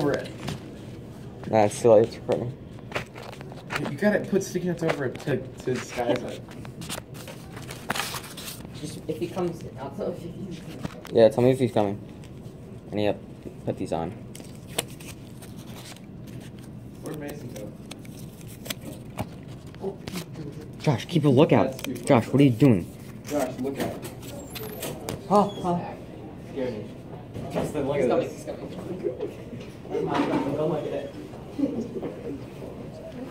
over it. Nah, it's still it's recording. You gotta put sticky notes over it to, to disguise it. Just if he comes, I'll tell you. Yeah, tell me if he's coming. And yep, put these on. Where'd Mason go? Josh, keep a lookout. That's too far. Josh, what are you doing? Josh, look out. Oh, oh. Scared me. Justin, look He's at coming. this. He's coming.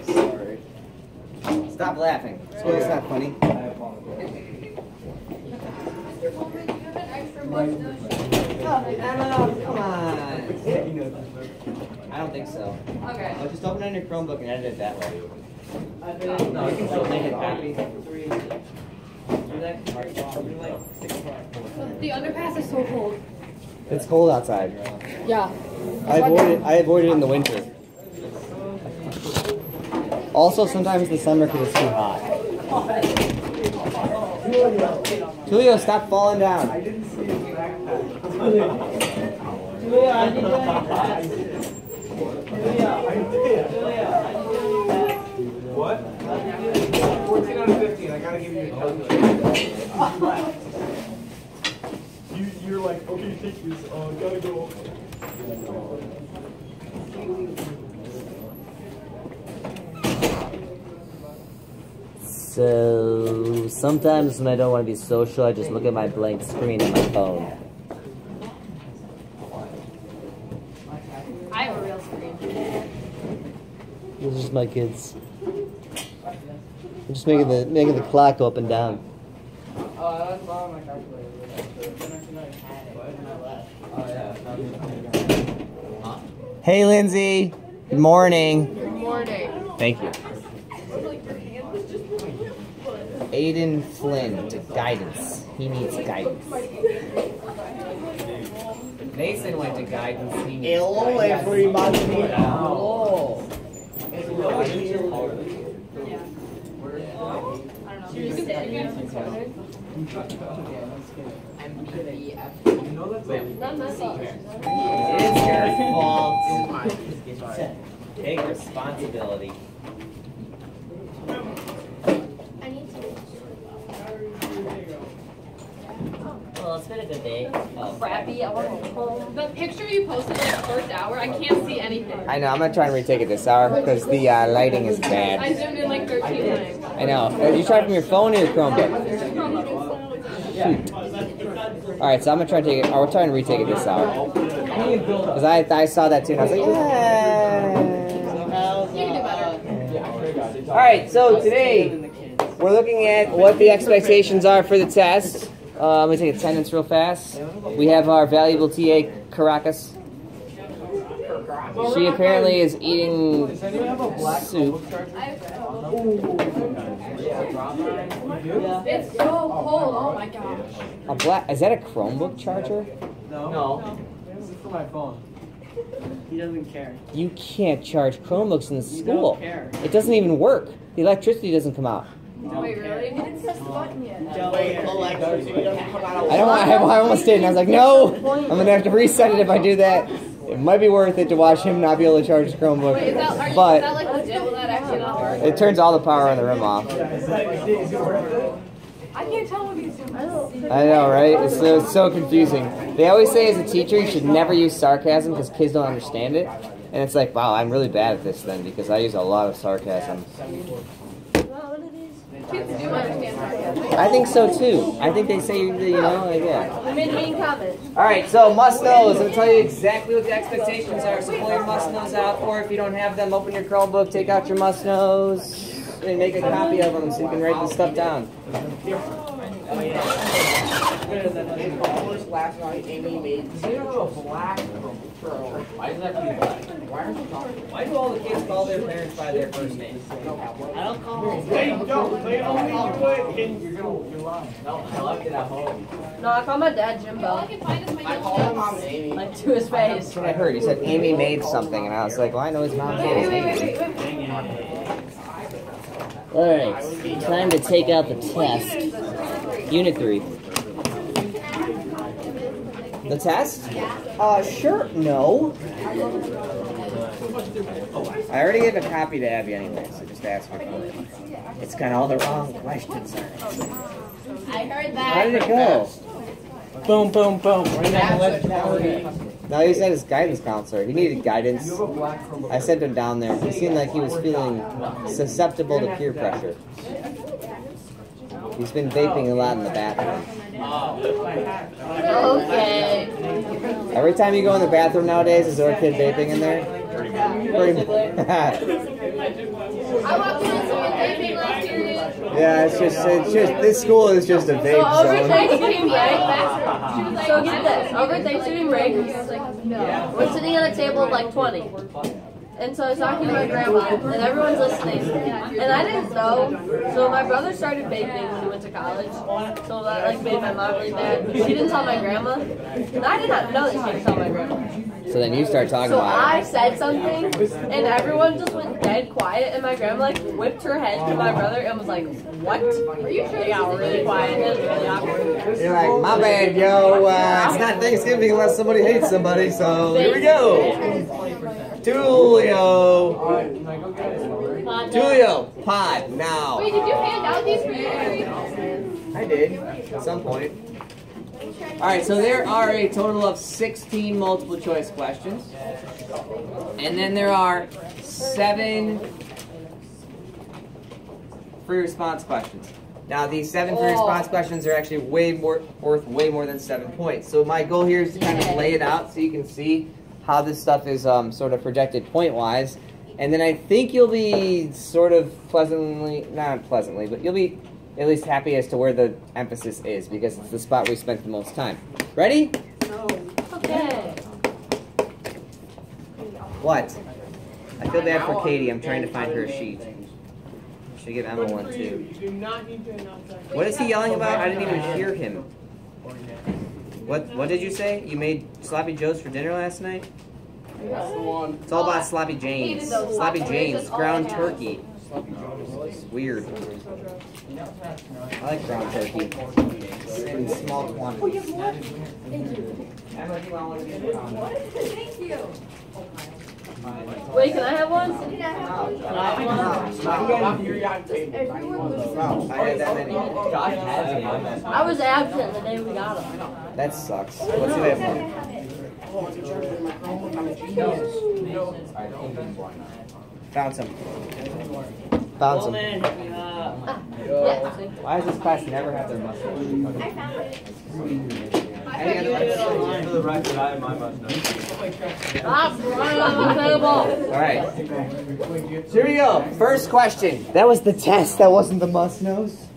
Sorry. Stop laughing. It's not funny. I apologize. Come on. I don't think so. Okay. I'll just open it on your Chromebook and edit it that way. No, you can still make it happy. The underpass is so cold. It's cold outside. Yeah. I avoid it. I avoid it in the winter. Also, sometimes in the summer because it's too hot. Julio, stop falling down. I didn't see you back What? 14 out of 15. I gotta give you a calculator. you, you're like, okay, take this. Uh, gotta go. So sometimes when I don't want to be social, I just look at my blank screen on my phone. I have a real screen. This is my kids. I'm just making the making the clock go up and down. Oh, I was borrowing my calculator. Then I know I had it. And I left. Hey, Lindsay. Good morning. Good morning. Thank you. Aiden Flynn to guidance. He needs guidance. Mason went to guidance. He needs Hello, guidance. everybody. Hello. I don't know. Should we sit again? Not. It's your fault. Take responsibility. I need to. Well, it's been a good day. Oh. Crappy. I want to home. The picture you posted in the first hour, I can't see anything. I know. I'm gonna try and retake it this hour because the uh, lighting is bad. I zoomed in like 13 times. I know. You try from your phone or your Chromebook? All right, so I'm gonna try to take it. Or we're trying to retake it this hour because I I saw that too and I was like, yeah. All right, so today we're looking at what the expectations are for the test. Uh, I'm gonna take attendance real fast. We have our valuable TA Caracas. She apparently is eating soup. It's so oh, cold. Oh my gosh. A black is that a Chromebook charger? No, No. This is for my phone. he doesn't care. You can't charge Chromebooks in the You school. don't care. It doesn't even work. The electricity doesn't come out. No, Wait, really? We didn't press the button yet. Wait, electricity doesn't come out. I don't want. I, I almost did, and I was like, no. I'm gonna have to reset it if I do that. It might be worth it to watch him not be able to charge his Chromebook, Wait, is that, you, is that but like legit? That actually not work? it turns all the power in the room off. I can't tell what he's doing. I know, right? It's so, it's so confusing. They always say as a teacher you should never use sarcasm because kids don't understand it. And it's like, wow, I'm really bad at this then because I use a lot of sarcasm. Kids do understand. I think so too. I think they say, you know, like, yeah. The mid main comment. All right, so must knows. Gonna tell you exactly what the expectations are. So pull your must knows out, or if you don't have them, open your Chromebook, take out your must knows, and make a copy of them so you can write this stuff down. Last night, Amy made zero black pearl. Why does that have to be black? Why do all the kids call their parents by their first name? I don't call them. They don't. They only do it in school. You're lying. No, I liked it at home. No, I call my dad All I Jimbo. can find is my I call my mom Amy. Like to his face. That's what I heard. He said Amy made something, and I was like, well, I know his mom Wait, made wait, wait, wait, wait, wait. All right, time to take out the test. Unit three. The test? Uh, sure. No. I already gave a copy to Abby anyway, so just ask her for it. It's got all the wrong questions on it. I heard that. How that. did it go? Boom, boom, boom. Right now, let's No, he's at his guidance counselor. He needed guidance. I sent him down there. He seemed like he was feeling susceptible to peer pressure. He's been vaping a lot in the bathroom. Okay. Every time you go in the bathroom nowadays, is there a kid vaping in there? Pretty I walked in and someone vaping last period. yeah, it's just, it's just, this school is just a So vape over zone. Thanksgiving break, She was like, so get this, over Thanksgiving break, we're sitting at a table of like 20. And so I was talking to my grandma, and everyone's listening. And I didn't know, so my brother started baking when he went to college. So that like made my mom really mad. But she didn't tell my grandma. And I did not know that she didn't tell my grandma. So then you start talking So about I it. said something, and everyone just went dead quiet, and my grandma like whipped her head to my brother and was like, "What?" Are you sure? They got really quiet. It was really awkward. You're like, my bad, yo. Uh, it's not Thanksgiving unless somebody hates somebody. So here we go. Tulio. Tulio, pod now. Wait, did you hand out these for Harry? I did at some point. All right, so there are a total of 16 multiple choice questions. And then there are seven free response questions. Now, these seven free oh. response questions are actually way more worth way more than seven points. So my goal here is to kind of lay it out so you can see how this stuff is um, sort of projected point wise. And then I think you'll be sort of pleasantly, not pleasantly, but you'll be at least happy as to where the emphasis is because it's the spot we spent the most time. Ready? No. Okay. What? I feel bad for Katie. I'm trying to find her sheet. Should give Emma one too. You do not need to announce that. What is he yelling about? I didn't even hear him. What What did you say? You made sloppy joes for dinner last night? That's the one. It's all about sloppy Janes. Sloppy Janes, ground turkey. It's weird. I like ground turkey in small quantities. Emma, do you want one of these ground? Wait, can I have one? Wow, I had that many. Josh has I was absent the day we got them. That sucks. What's that for? Found some. Found some. Why does this class never have their mustache? It. For the record, I have my mustache. Stop running on the table. All right. Here we go. First question. That was the test. That wasn't the must knows.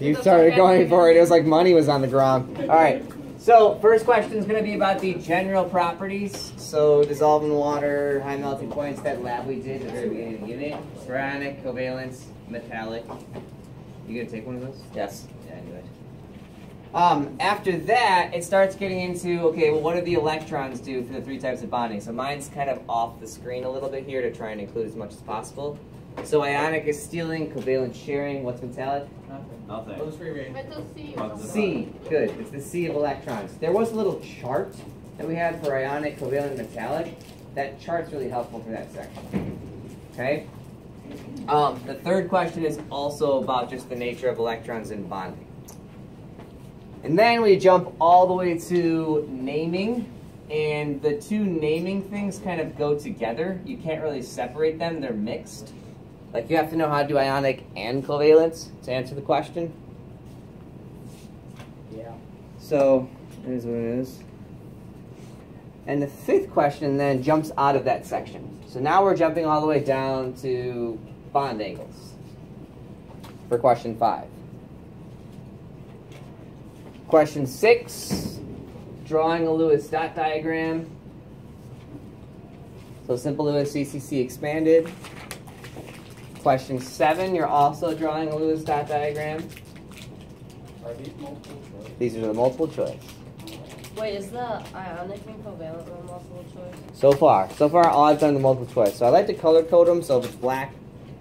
You started going for it. It was like money was on the ground. All right. So first question is going to be about the general properties. So dissolving water, high melting points. That lab we did at the very beginning of the unit. Ceramic, covalence, metallic. You gonna take one of those? Yes. Yeah, I knew it. Um, after that, it starts getting into okay, well, what do the electrons do for the three types of bonding? So mine's kind of off the screen a little bit here to try and include as much as possible. So ionic is stealing, covalent sharing. What's metallic? Nothing. Those free range. But they'll. C. Good. It's the sea of electrons. There was a little chart that we had for ionic, covalent, metallic. That chart's really helpful for that section. Okay. Um, the third question is also about just the nature of electrons and bonding. And then we jump all the way to naming. And the two naming things kind of go together. You can't really separate them, they're mixed. Like you have to know how to do ionic and covalence to answer the question. Yeah. So, it is what it is. And the fifth question then jumps out of that section. So now we're jumping all the way down to bond angles for question five. Question six, drawing a Lewis dot diagram. So simple Lewis CCC expanded. Question seven, you're also drawing a Lewis dot diagram. Are these multiple choice? These are the multiple choice. Wait, is the ionic and covalent one multiple choice? So far, so far, all I've done the multiple choice. So I like to color code them. So if it's black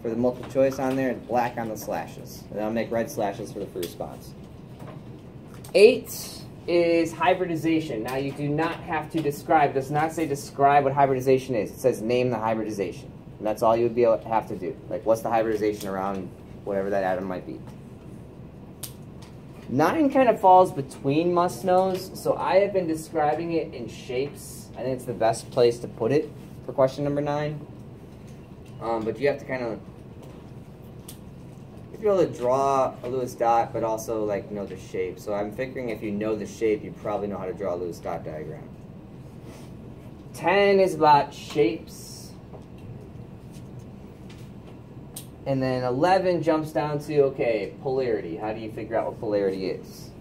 for the multiple choice on there, and black on the slashes, and I'll make red slashes for the free response. Eight is hybridization. Now you do not have to describe. It does not say describe what hybridization is. It says name the hybridization. And that's all you would be able to have to do. Like what's the hybridization around whatever that atom might be. Nine kind of falls between must knows, so I have been describing it in shapes. I think it's the best place to put it for question number nine. Um, but you have to kind of be able to draw a Lewis dot, but also like know the shape. So I'm figuring if you know the shape, you probably know how to draw a Lewis dot diagram. 10 is about shapes. And then 11 jumps down to, okay, polarity. How do you figure out what polarity is?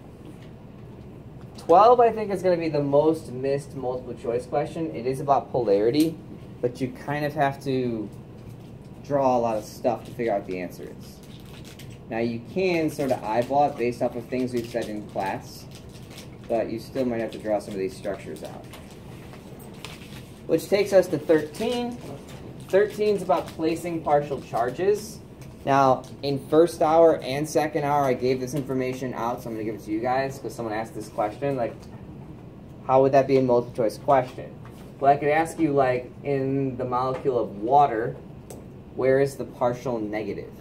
12, I think, is going to be the most missed multiple choice question. It is about polarity, but you kind of have to draw a lot of stuff to figure out the answer is. Now you can sort of eyeball it based off of things we've said in class, but you still might have to draw some of these structures out. Which takes us to 13. 13 is about placing partial charges. Now, in first hour and second hour, I gave this information out, so I'm going to give it to you guys because someone asked this question. Like, how would that be a multiple choice question? Well, I could ask you, like, in the molecule of water, where is the partial negative?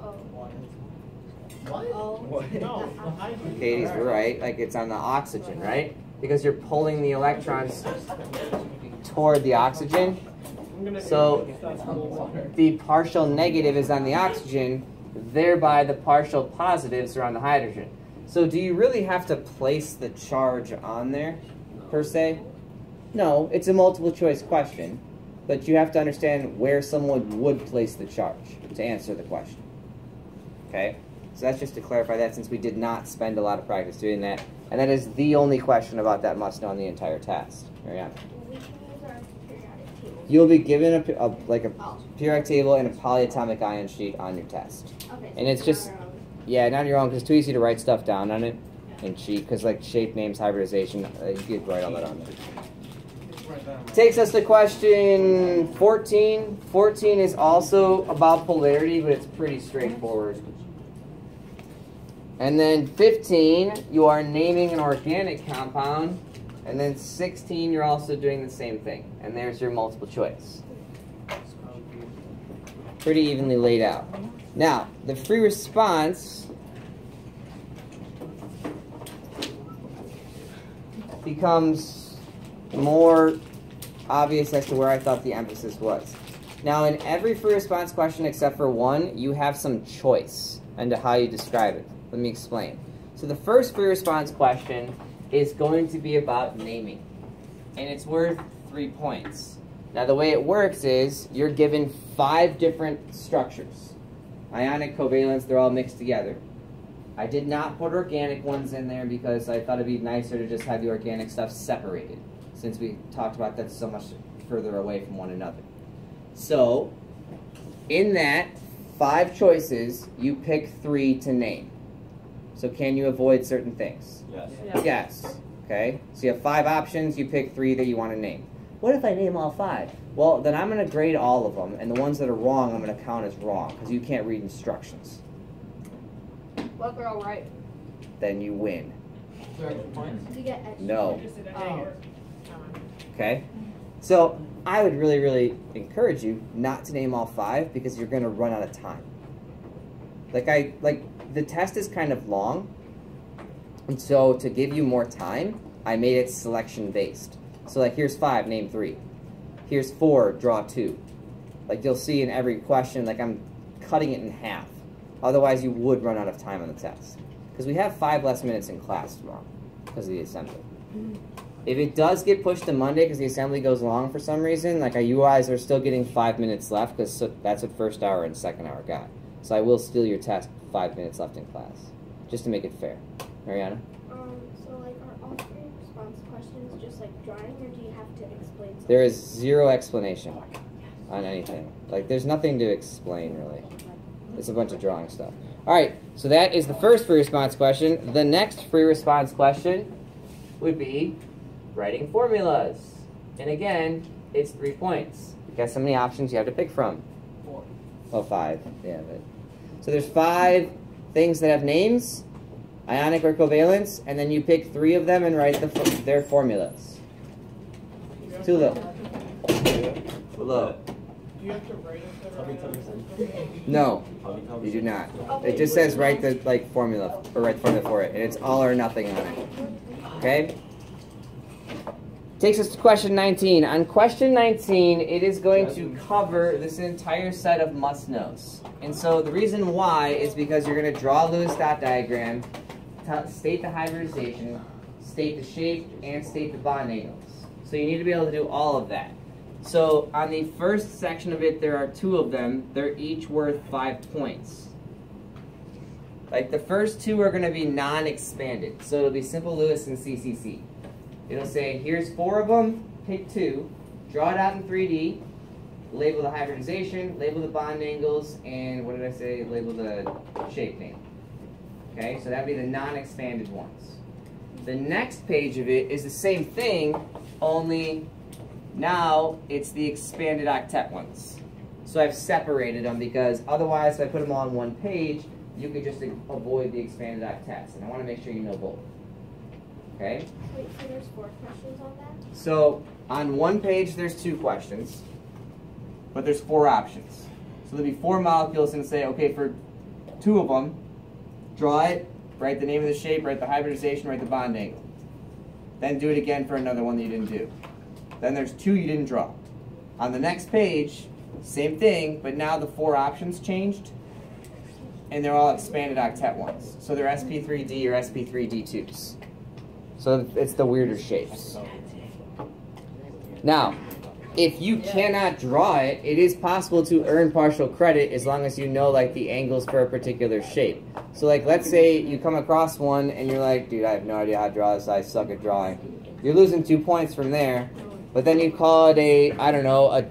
Oh. What? No. Katie's right. Like it's on the oxygen, right? Because you're pulling the electrons toward the oxygen. So the partial negative is on the oxygen, thereby the partial positives are on the hydrogen. So do you really have to place the charge on there, per se? No, it's a multiple choice question, but you have to understand where someone would place the charge to answer the question. Okay? So that's just to clarify that since we did not spend a lot of practice doing that. And that is the only question about that must know on the entire test. Mariana. You'll be given a, a like a periodic table and a polyatomic ion sheet on your test. Okay, And it's just, yeah, not your own, because it's too easy to write stuff down on it and cheat, because like shape names, hybridization, uh, you could write all that on there. Takes us to question 14. 14 is also about polarity, but it's pretty straightforward. And then 15, you are naming an organic compound. And then 16, you're also doing the same thing. And there's your multiple choice. Pretty evenly laid out. Now, the free response becomes more obvious as to where I thought the emphasis was. Now, in every free response question except for one, you have some choice into how you describe it. Let me explain. So the first free response question is going to be about naming, and it's worth three points. Now, the way it works is you're given five different structures. Ionic, covalence, they're all mixed together. I did not put organic ones in there because I thought it'd be nicer to just have the organic stuff separated, since we talked about that so much further away from one another. So, in that five choices, you pick three to name. So can you avoid certain things? Yes. Yes. Okay. So you have five options. You pick three that you want to name. What if I name all five? Well, then I'm going to grade all of them, and the ones that are wrong, I'm going to count as wrong because you can't read instructions. What if they're all right? Then you win. You get extra. No. Oh. Okay. So I would really, really encourage you not to name all five because you're going to run out of time. Like I like the test is kind of long, and so to give you more time, I made it selection based. So like here's five, name three. Here's four, draw two. Like you'll see in every question, like I'm cutting it in half. Otherwise, you would run out of time on the test because we have five less minutes in class tomorrow because of the assembly. Mm-hmm. If it does get pushed to Monday because the assembly goes long for some reason, like you guys are still getting five minutes left because so that's what first hour and second hour got. So I will steal your test five minutes left in class, just to make it fair. Mariana? Um, so like are all three response questions just like drawing or do you have to explain something? There is zero explanation on anything. Like there's nothing to explain really. It's a bunch of drawing stuff. All right, so that is the first free response question. The next free response question would be writing formulas. And again, it's three points. Guess how many options you have to pick from? Four. Oh, five. Yeah, but so there's five things that have names, ionic or covalence, and then you pick three of them and write the, their formulas. Too low. Low. Do you have to write it? No, you do not. It just says write the like formula or write the formula for it, and it's all or nothing on it. Okay. Takes us to question 19. On question 19, it is going to cover this entire set of must knows. And so the reason why is because you're going to draw a Lewis dot diagram, state the hybridization, state the shape, and state the bond angles. So you need to be able to do all of that. So on the first section of it, there are two of them. They're each worth five points. Like the first two are going to be non-expanded. So it'll be simple Lewis and CCC. It'll say, here's four of them, pick two, draw it out in 3D, label the hybridization, label the bond angles, and what did I say? Label the shape name. Okay, so that'd be the non-expanded ones. The next page of it is the same thing, only now it's the expanded octet ones. So I've separated them because otherwise if I put them all on one page, you could just avoid the expanded octets. And I want to make sure you know both. Okay? Wait, so there's four questions on that? So on one page there's two questions, but there's four options. So there'll be four molecules and say, okay, for two of them, draw it, write the name of the shape, write the hybridization, write the bond angle. Then do it again for another one that you didn't do. Then there's two you didn't draw. On the next page, same thing, but now the four options changed, and they're all expanded octet ones. So they're SP3D or SP3D2s. So it's the weirder shapes. Now, if you cannot draw it, it is possible to earn partial credit as long as you know like the angles for a particular shape. So like let's say you come across one and you're like, dude, I have no idea how to draw this, I suck at drawing. You're losing two points from there, but then you call it a, I don't know, a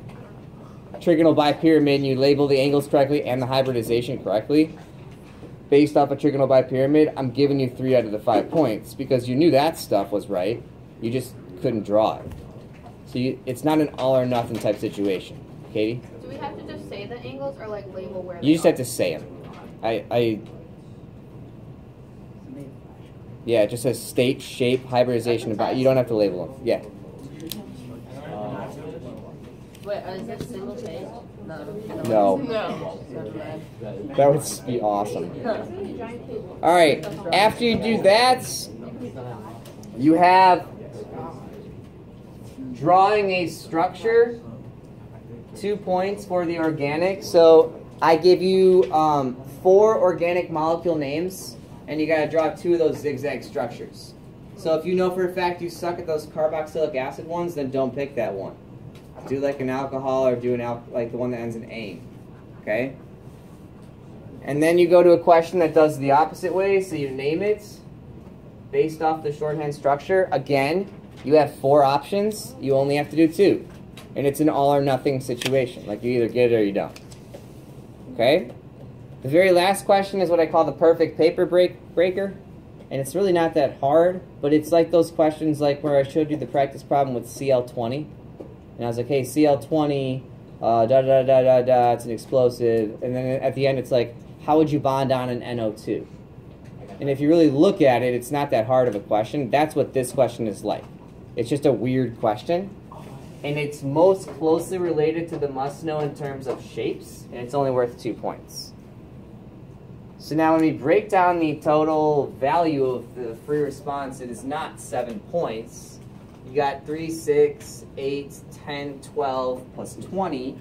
trigonal bipyramid and you label the angles correctly and the hybridization correctly, based off a trigonal bipyramid, I'm giving you three out of the five points because you knew that stuff was right. You just couldn't draw it. So you, it's not an all or nothing type situation. Katie? Do we have to just say the angles or like label where? You just are? have to say them. I, I, yeah, it just says state, shape, hybridization. About you don't have to label them. Yeah. Um, Wait, is it single page? No. No. No. Never mind. That would be awesome. All right. After you do that, you have drawing a structure. Two points for the organic. So I give you um, four organic molecule names, and you got to draw two of those zigzag structures. So if you know for a fact you suck at those carboxylic acid ones, then don't pick that one. Do like an alcohol or do an al- like the one that ends in ane. Okay? And then you go to a question that does the opposite way, so you name it based off the shorthand structure. Again, you have four options. You only have to do two. And it's an all or nothing situation. Like you either get it or you don't. Okay? The very last question is what I call the perfect paper break breaker. And it's really not that hard, but it's like those questions like where I showed you the practice problem with CL20. And I was like, hey, CL20, uh, da da da da da, it's an explosive. And then at the end, it's like, how would you bond on an NO2? And if you really look at it, it's not that hard of a question. That's what this question is like. It's just a weird question. And it's most closely related to the must know in terms of shapes, and it's only worth two points. So now when we break down the total value of the free response, it is not seven points. You got 3, 6, 8, 10, 12, plus 20.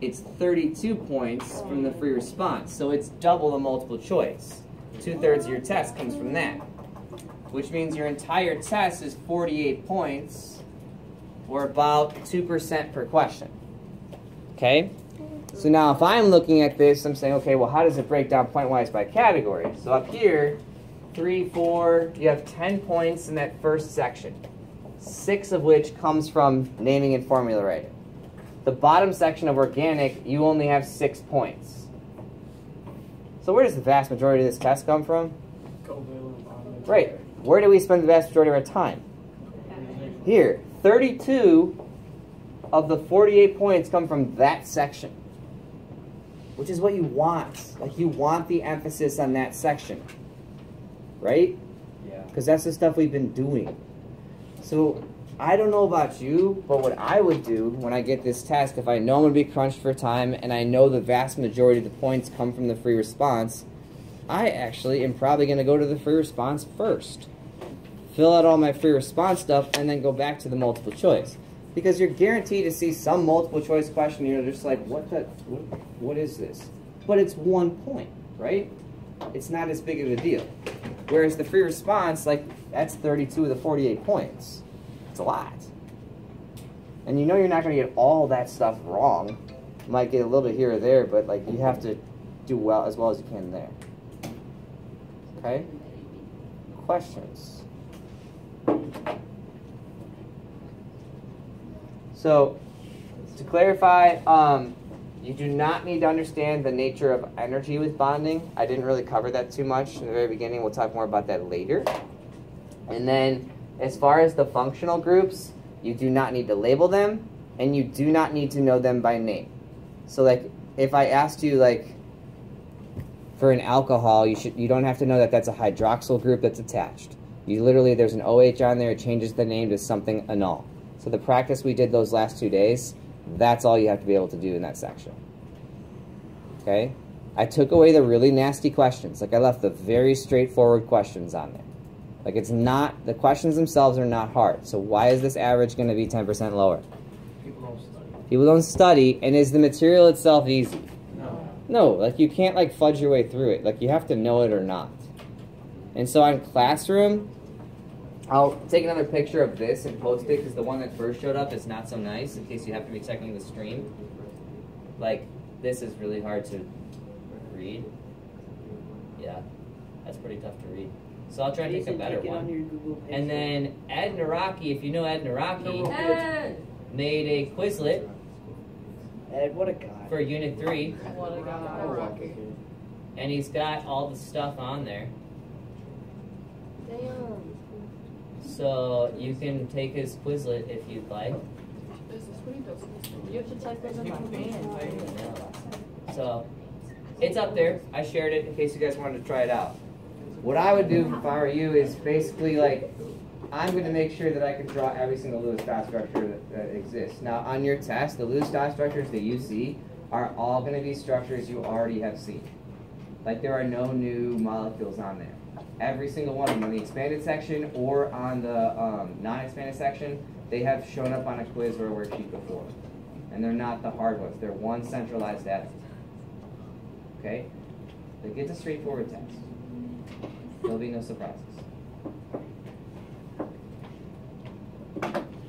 It's 32 points from the free response. So it's double the multiple choice. Two thirds of your test comes from that. Which means your entire test is 48 points, or about 2% per question. Okay? So now if I'm looking at this, I'm saying, okay, well, how does it break down point-wise by category? So up here, 3, 4, you have 10 points in that first section. Six of which comes from naming and formula writing. The bottom section of organic, you only have six points. So where does the vast majority of this test come from? Right. Where do we spend the vast majority of our time? Here. 32 of the 48 points come from that section. Which is what you want. Like you want the emphasis on that section. right? Yeah. Because that's the stuff we've been doing. So I don't know about you, but what I would do when I get this test, if I know I'm going to be crunched for time and I know the vast majority of the points come from the free response, I actually am probably going to go to the free response first. Fill out all my free response stuff and then go back to the multiple choice. Because you're guaranteed to see some multiple choice question you're just like, what the, what, what is this? But it's one point, right? It's not as big of a deal. Whereas the free response, like, that's 32 of the 48 points. It's a lot. And you know you're not going to get all that stuff wrong. You might get a little bit here or there, but like you have to do well as well as you can there. Okay? Questions? So, to clarify, um, you do not need to understand the nature of energy with bonding. I didn't really cover that too much in the very beginning. We'll talk more about that later. And then, as far as the functional groups, you do not need to label them, and you do not need to know them by name. So, like, if I asked you, like, for an alcohol, you should you don't have to know that that's a hydroxyl group that's attached. You literally there's an OH on there. It changes the name to something anol. So the practice we did those last two days, that's all you have to be able to do in that section. Okay? I took away the really nasty questions. Like I left the very straightforward questions on there. Like it's not, the questions themselves are not hard. So why is this average going to be 10% lower? People don't study. People don't study, and is the material itself easy? No. No, like you can't like fudge your way through it. Like you have to know it or not. And so on Classroom, I'll take another picture of this and post it because the one that first showed up is not so nice in case you have to be checking the stream. Like, this is really hard to read. Yeah, that's pretty tough to read. So I'll try to take a better one. And then Ed Naraki, if you know Ed Naraki, Ed! made a Quizlet Ed, what a guy. for Unit 3, What a guy. and he's got all the stuff on there. Damn. So you can take his Quizlet if you'd like. You have to type in my hand. So it's up there. I shared it in case you guys wanted to try it out. What I would do if I were you is basically like I'm going to make sure that I can draw every single Lewis dot structure that, that exists. Now on your test, the Lewis dot structures that you see are all going to be structures you already have seen. Like there are no new molecules on there. Every single one of them on the expanded section or on the um, non-expanded section, they have shown up on a quiz or a worksheet before. And they're not the hard ones. They're one centralized data. Okay? Like it's a straightforward test. There'll be no surprises.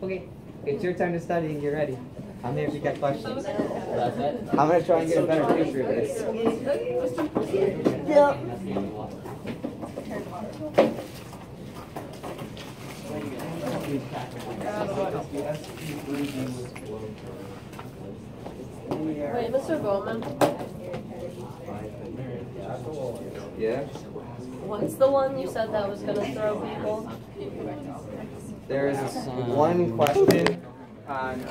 Okay, it's your time to study and get ready. I'm here if you got questions. I'm gonna try and get a better picture of this. Yeah. Wait, Mr. Bulman, Yeah. What's the one you said that was gonna throw people? There is one question on.